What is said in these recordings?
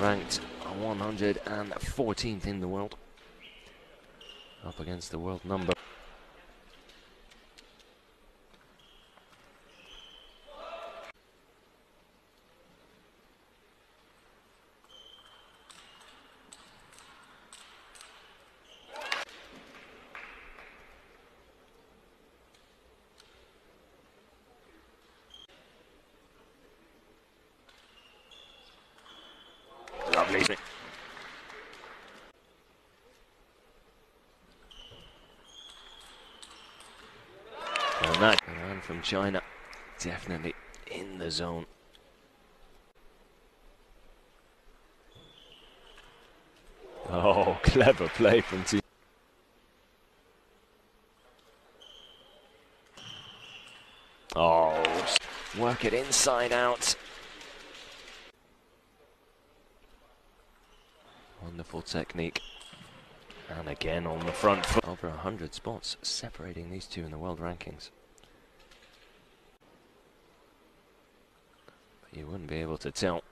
ranked 114th in the world. Up against the world number. Lovely. And that man from China definitely in the zone. Oh, clever play from Team. Oh, work it inside out. Wonderful technique. And again on the front foot. Over 100 spots separating these two in the world rankings. You wouldn't be able to tell.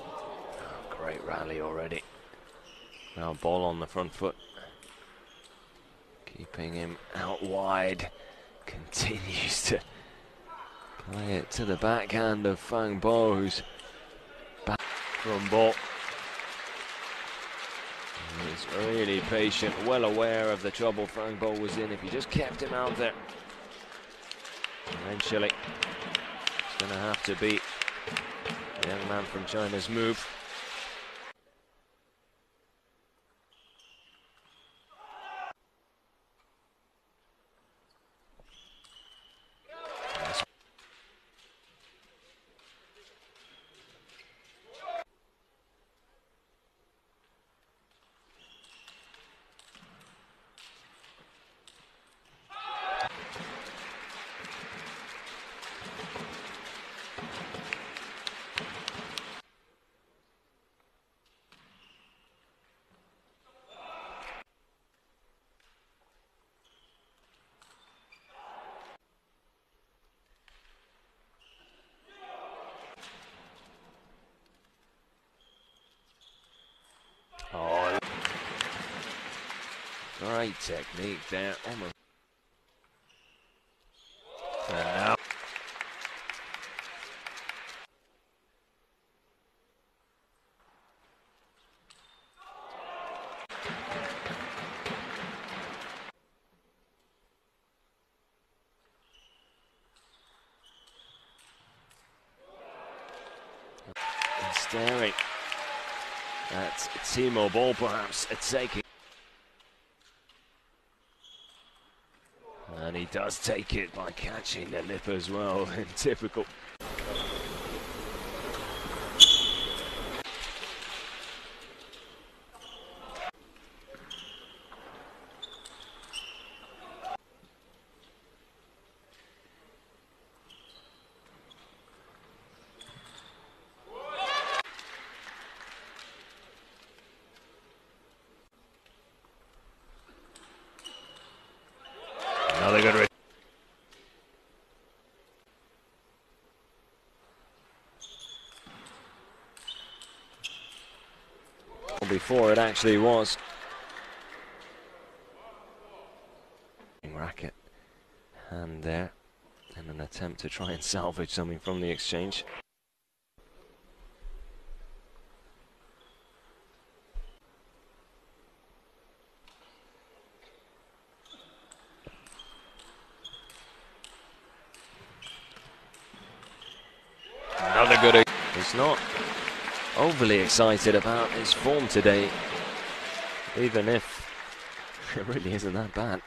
Oh, great rally already. Now ball on the front foot. Keeping him out wide. Continues to play it to the backhand of Fang Bo, who's back from ball. He's really patient, well aware of the trouble Fang Bo was in. If he just kept him out there, eventually it's going to have to be the young man from China's move. Oh, great technique there. Almost. Now. And staring at Timo Boll perhaps at taking. And he does take it by catching the lip as well in typical. Good. Re- Before it actually was. Racket hand there uh, in an attempt to try and salvage something from the exchange. Not overly excited about his form today, even if it really isn't that bad.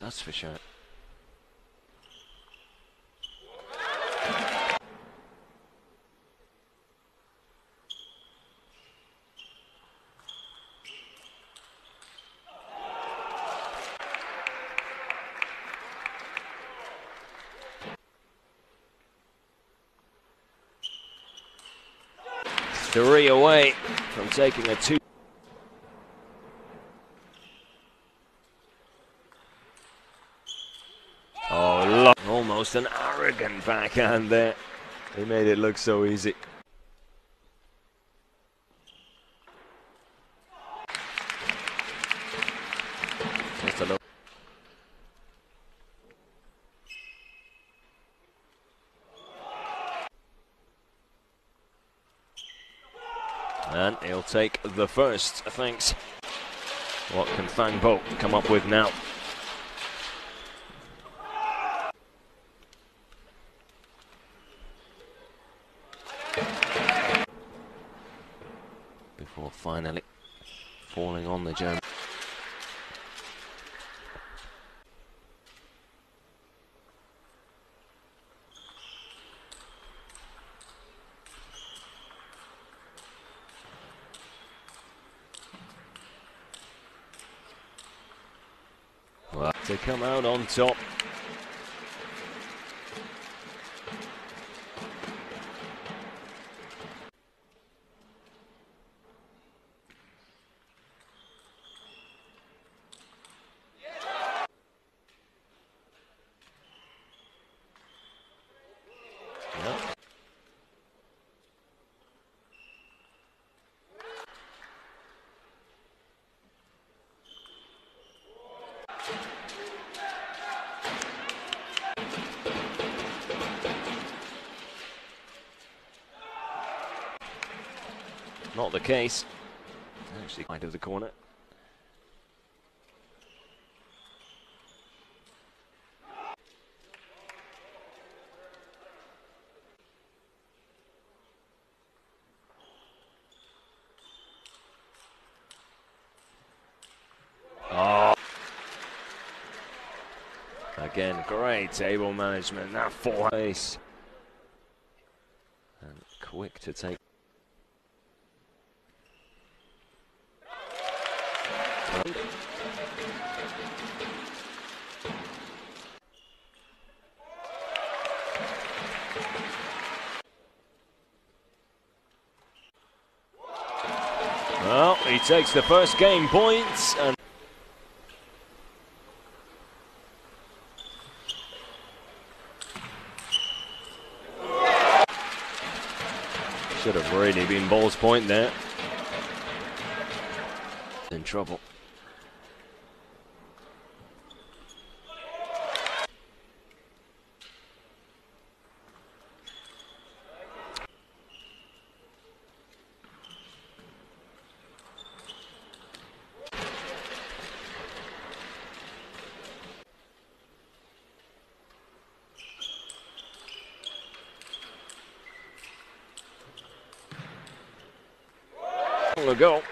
That's for sure. three away from taking a two. Oh, almost an arrogant backhand there. He made it look so easy. Just a little. And he'll take the first, thanks. What can Fang Bo come up with now? Before finally falling on the German. Well, to come out on top. Not the case. Actually, kind of the corner. Oh. Again, great table management. That full ace. And quick to take. Well, he takes the first game points and should have really been Boll's point there. In trouble. Long ago.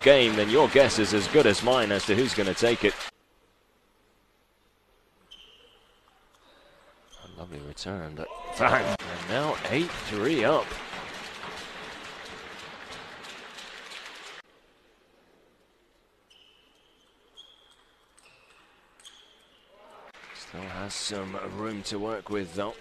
Game, then your guess is as good as mine as to who's going to take it. A lovely return. And now 8-3 up. Still has some room to work with though.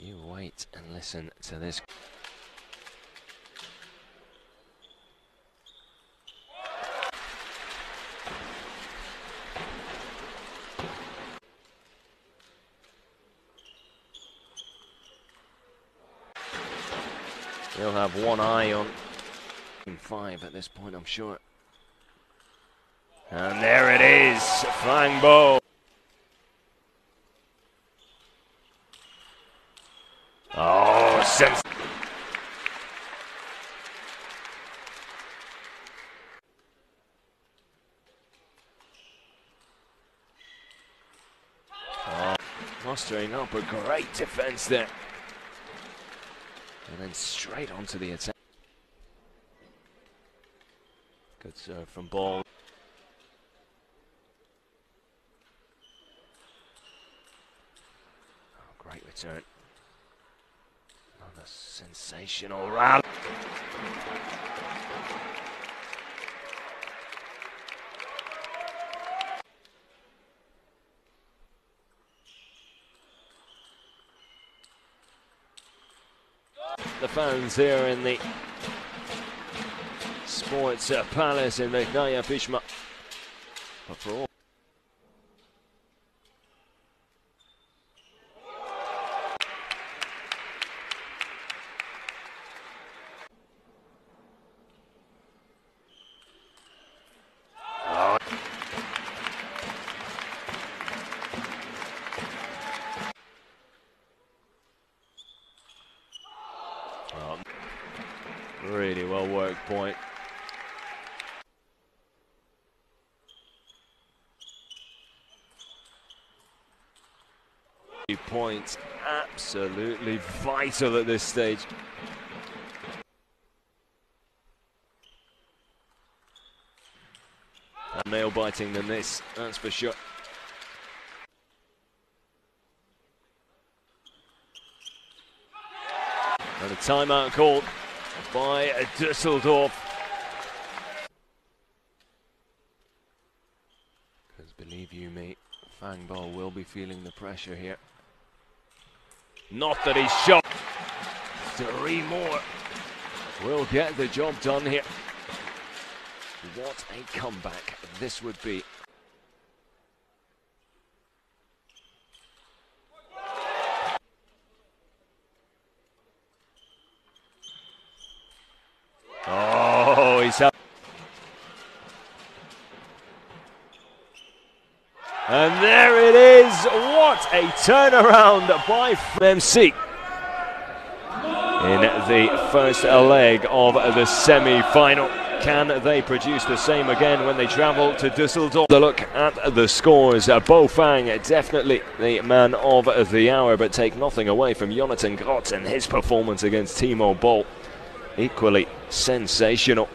You wait and listen to this. He'll have one eye on five at this point, I'm sure. And there it is, Fang Bo. Oh, sense. Oh, mustering up a great defense there. And then straight onto the attack. Good serve from Boll. Oh, great return. Another sensational rally. The fans here in the Sports Palace in Meknaya Bishma. But for all Oh. Um, really well worked point. Points absolutely vital at this stage. Nail biting than this, that's for sure. And a timeout called by Dusseldorf. Because believe you me, Fang Bo will be feeling the pressure here. Not that he's shot. Three more will get the job done here. What a comeback this would be. Oh, he's up. And there it is. What a turnaround by MC in the first leg of the semi-final. Can they produce the same again when they travel to Dusseldorf? The look at the scores. Uh, Bo Fang, definitely the man of the hour, but take nothing away from Jonathan Groth and his performance against Timo Boll. Equally sensational.